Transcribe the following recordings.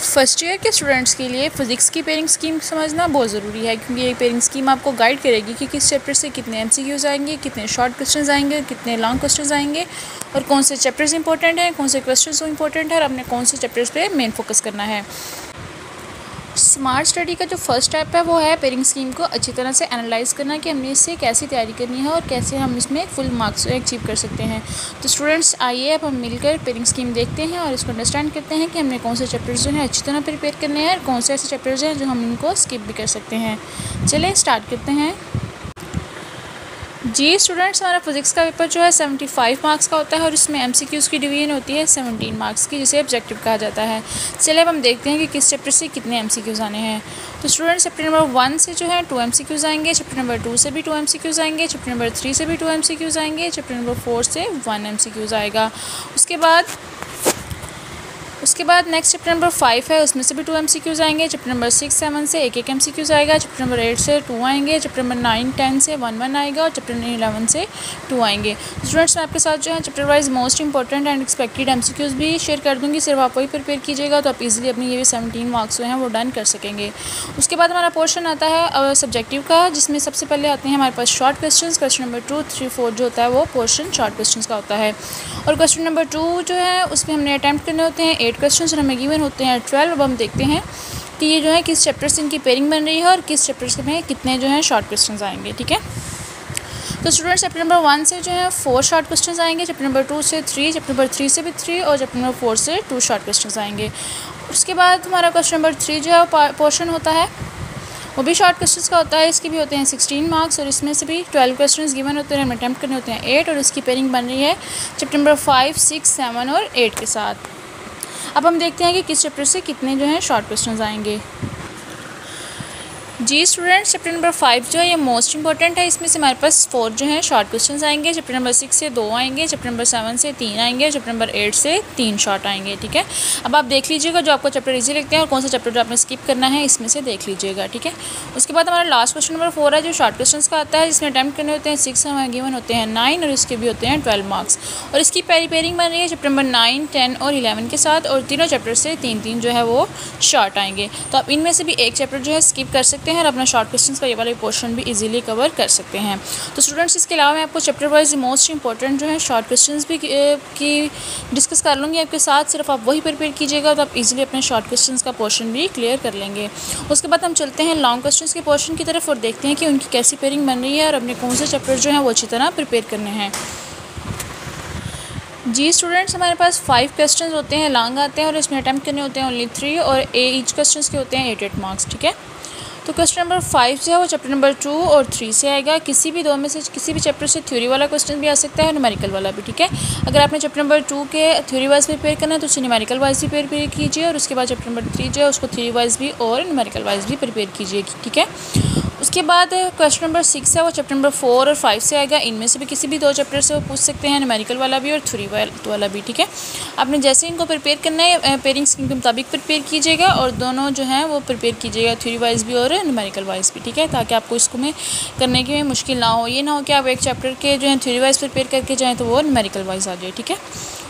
First year के students के लिए फ़िज़िक्स की पेयरिंग स्कीम समझना बहुत ज़रूरी है, क्योंकि ये पेयरिंग स्कीम आपको गाइड करेगी कि किस चैप्टर से कितने एमसीक्यूज़ आएँगे, कितने शॉर्ट क्वेश्चन आएँगे, कितने लॉन्ग क्वेश्चन आएँगे, और कौन से चैप्टर्स इंपॉर्टेंट हैं, कौन से क्वेश्चन इंपॉर्टेंट है, और अपने कौन से चैप्टर्स पर मेन फोकस करना है। स्मार्ट स्टडी का जो फ़र्स्ट स्टेप है, वो है पेरिंग स्कीम को अच्छी तरह से एनालाइज करना कि हमने इससे कैसी तैयारी करनी है और कैसे हम इसमें फुल मार्क्स अचीव कर सकते हैं। तो स्टूडेंट्स आइए अब हम मिलकर पेरिंग स्कीम देखते हैं और इसको अंडरस्टैंड करते हैं कि हमने कौन से चैप्टर्स जो हैं अच्छी तरह प्रिपेयर करने हैं और कौन से ऐसे चैप्टर्स हैं जो हम इनको स्किप भी कर सकते हैं। चले स्टार्ट करते हैं। जी स्टूडेंट्स हमारा फिजिक्स का पेपर जो है सेवेंटी फाइव मार्क्स का होता है और इसमें एम सी क्यूज़ की डिवीज़न होती है सेवनटीन मार्क्स की, जिसे ऑब्जेक्टिव कहा जाता है। चलिए अब हम देखते हैं कि किस चैप्टर से कितने एम सी क्यूज़ आने हैं। तो स्टूडेंट्स चैप्टर नंबर वन से जो है टू एम सी क्यूज़ आएँगे चैप्टर नंबर टू से भी टू एम सी क्यूज़ आएँगे चैप्टर नंबर थ्री से भी टू एम सी क्यूज़ आएँगे चैप्टर नंबर फोर से वन एम सी क्यूज़ आएगा। उसके बाद उसके बाद नेक्स्ट चैप्टर नंबर फाइव है, उसमें से भी टू एम सी क्यूज़ आएँगे चैप्टर नंबर सिक्स सेवन से एक एक एम सी क्यूज़ आएगा चैप्टर नंबर एट से टू आएँगे चैप्टर नंबर नाइन टेन से वन वन आएगा और चैप्टर नंबर इलेवन से टू आएँगे। स्टूडेंट्स मैं आपके साथ जो है chapter wise most important and expected M भी शेयर कर दूँगी। सिर्फ़ आप वही प्रिपेयर कीजिएगा तो आप इजीली अपनी ये सेवनटीन मार्क्स जो हैं वो डन कर सकेंगे। उसके बाद हमारा पोर्शन आता है सब्जेक्टिव का, जिसमें सबसे पहले आते हैं हमारे पास short question question number two three four जो होता है वो पोर्शन शॉर्ट क्वेश्चन का होता है। और क्वेश्चन नंबर टू जो है, उसमें हमने अटैम्प्ट करने होते हैं एट क्वेश्चन हमें गिवन होते हैं ट्वेल्व अब हम देखते हैं कि ये जो है, किस चैप्टर से इनकी पेयरिंग बन रही है और किस चैप्टर से कितने जो है शॉर्ट क्वेश्चन आएँगे, ठीक है? तो स्टूडेंट्स चैप्टर नंबर वन से जो है फोर शॉर्ट क्वेश्चन आएँगे चैप्टर नंबर टू से थ्री चैप्टर नंबर थ्री से भी थ्री और चैप्टर नंबर फोर से टू शॉर्ट क्वेश्चन आएँगे। उसके बाद हमारा क्वेश्चन नंबर थ्री जो है पोर्शन होता है वो भी शॉर्ट क्वेश्चंस का होता है, इसके भी होते हैं सिक्सटीन मार्क्स और इसमें से भी ट्वेल्व क्वेश्चन गिवन होते हैं अटैम्प्ट करने होते हैं एट और इसकी पेयरिंग बन रही है chapter number five six seven और एट के साथ। अब हम देखते हैं कि किस चैप्टर से कितने जो हैं शॉर्ट क्वेश्चन आएँगे। जी स्टूडेंट्स चैप्टर नंबर फाइव जो है, ये मोस्ट इंपॉर्टेंट है। इसमें से हमारे पास फोर जो है शॉर्ट क्वेश्चन आएँगे चैप्टर नंबर सिक्स से दो आएँगे चैप्टर नंबर सेवन से तीन आएँगे चैप्टर नंबर एट से तीन शॉर्ट आएँगे, ठीक है? अब आप देख लीजिएगा जो आपको चैप्टर इजी लिखते हैं और कौन सा चैप्टर जो आपने स्किप करना है, इसमें से देख लीजिएगा, ठीक है? उसके बाद हमारा लास्ट क्वेश्चन नंबर फोर है, जो शॉर्ट क्वेश्चन का आता है, जिसमें अटैम्प्ट करने होते हैं सिक्स हमारे गिवन होते हैं नाइन और इसके भी होते हैं ट्वेल्व मार्क्स और इसकी पेरी पेयरिंग बन रही है चैप्टर नंबर नाइन टेन और इलेवन के साथ, और तीनों चैप्टर से तीन तीन जो है, वो शॉर्ट आएँगे। तो आप इनमें से भी एक चैप्टर जो है स्किप कर सकते हैं और अपना शॉर्ट क्वेश्चन का ये वाला पोर्शन भी इजीली कवर कर सकते हैं। तो स्टूडेंट्स इसके अलावा मैं आपको चैप्टर वाइज मोस्ट इंपॉर्टेंट जो है शॉर्ट क्वेश्चन भी की डिस्कस कर लूँगी आपके साथ। सिर्फ़ आप वही प्रिपेयर कीजिएगा तो आप इजीली अपने शॉर्ट क्वेश्चन का पोर्शन भी क्लियर कर लेंगे। उसके बाद हम चलते हैं लॉन्ग क्वेश्चन के पोर्शन की तरफ़ और देखते हैं कि उनकी कैसी पेयरिंग बन रही है और अपने कौन से चैप्टर जो हैं वो अच्छी तरह प्रिपेयर करने हैं। जी स्टूडेंट्स हमारे पास फाइव क्वेश्चंस होते हैं लॉन्ग आते हैं और इसमें अटैम्प्ट करने होते हैं ओनली थ्री और ए ईच क्वेश्चंस के होते हैं एट एट मार्क्स ठीक है? तो क्वेश्चन नंबर फाइव जो है, वो चैप्टर नंबर टू और थ्री से आएगा। किसी भी दो में से, किसी भी चैप्टर से थ्योरी वाला क्वेश्चन भी आ सकता है न्यूमेरिकल वाला भी, ठीक है? अगर आपने चैप्टर नंबर टू के थ्योरी वाइज प्रिपेयर करना है तो उसे न्यूमेरिकल वाइज भी प्रिपेयर कीजिए और उसके बाद चैप्टर नंबर थ्री जो है, उसको थ्योरी वाइज भी और न्यूमेरिकल वाइज भी प्रिपेयर कीजिए, ठीक है? उसके बाद क्वेश्चन नंबर सिक्स है, वो चैप्टर नंबर फोर और फाइव से आएगा। इनमें से भी किसी भी दो चैप्टर से वो पूछ सकते हैं न्यूमेरिकल वाला भी और थ्री वाला भी, ठीक है? आपने जैसे इनको प्रिपेयर करना है पेयरिंग स्कीम के मुताबिक प्रिपेयर कीजिएगा और दोनों जो हैं, वो प्रिपेयर कीजिएगा थ्री वाइज भी और न्यूमेरिकल वाइज भी, ठीक है? ताकि आपको इसको में करने की मुश्किल ना हो। ये ना हो कि आप एक चैप्टर के जो है थ्री वाइज प्रिपेयर करके जाएँ तो वो न्यूमेरिकल वाइज आ जाए, ठीक है?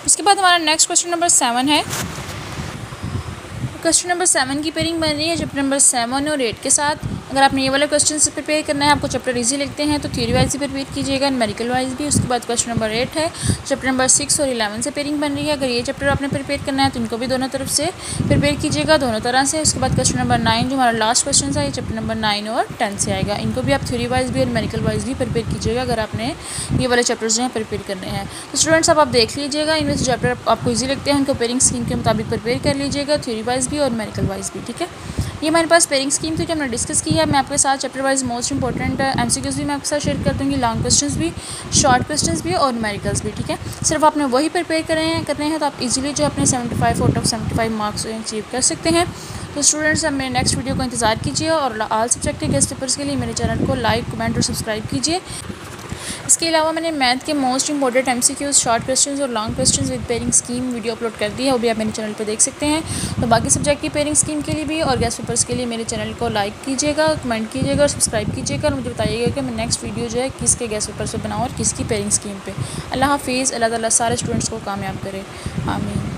उसके बाद हमारा नेक्स्ट क्वेश्चन नंबर सेवन है। क्वेश्चन नंबर सेवन की पेयरिंग बन रही है चैप्टर नंबर सेवन और एट के साथ। अगर आपने ये वाले क्वेश्चन से प्रिपेयर करना है, आपको चैप्टर इजी लिखते हैं तो थ्योरी वाइज भी प्रिपेयर कीजिएगा मेडिकल वाइज भी। उसके बाद क्वेश्चन नंबर एट है चैप्टर नंबर सिक्स और इलेवन से पेयरिंग बन रही है। अगर ये चैप्टर आपने प्रिपेयर करना है तो इनको भी दोनों तरफ़ से प्रिपेयर कीजिएगा, दोनों तरह से। उसके बाद क्वेश्चन नंबर नाइन जो हमारा लास्ट क्वेश्चन है, ये चैप्टर नंबर नाइन और टेन से आएगा। इनको भी आप थ्योरी वाइज भी और मेडिकल वाइज भी प्रिपेयर कीजिएगा, अगर आपने ये वाले चैप्टर्स जो हैं प्रिपेयर करने हैं। तो स्टूडेंट्स आप देख लीजिएगा, इनमें से चैप्टर आपको ईजी लगते हैं, उनको पेयरिंग स्कीम के मुताबिक प्रिपेयर कर लीजिएगा थ्योरी वाइज भी और मेडिकल वाइज भी, ठीक है? ये हमारे पास पेयरिंग स्कीम थी जो हमने डिस्कस की है। मैं आपके साथ chapter wise most important M भी मैं आपके साथ शेयर कर दूँगी लॉन्ग क्वेश्चन भी शॉर्ट क्वेश्चन भी और मेरिकल्स भी, ठीक है? सिर्फ़ आपने वही प्रिपेयर करें हैं, करने हैं तो आप इजीली जो अपने seventy five out of seventy five marks achieve कर सकते हैं। तो स्टूडेंट्स अब मेरे नेक्स्ट वीडियो को इंतज़ार कीजिए और आल सब्जेक्ट के गेस्ट पेपर्स के लिए मेरे चैनल को लाइक कमेंट और सब्सक्राइब कीजिए। इसके अलावा मैंने मैथ के most important M C Qs short question और long question with pairing scheme video upload कर दी है। वो भी आप मेरे चैनल पर देख सकते हैं। तो बाकी सब्जेक्ट की पेयरिंग स्कीम के लिए भी और गैस पेपर्स के लिए मेरे चैनल को लाइक कीजिएगा कमेंट कीजिएगा और सब्सक्राइब कीजिएगा और मुझे बताइएगा कि मैं नेक्स्ट वीडियो जो है किसके गैस पेपर से बनाऊँ और किसकी पेयरिंग स्कीम पर अल्लाह हाफिज़, अल्लाह ताली सारे स्टूडेंट्स को कामयाब करे। आमीन।